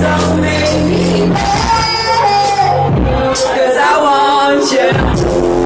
Don't make me. Mad Cause I want you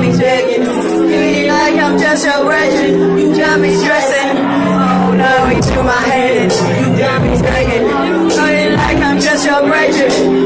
got me shaking. Feeling like I'm just a wretched. You got me stressing. Oh, love into my head. You got me taking. Feeling like I'm just a wretched.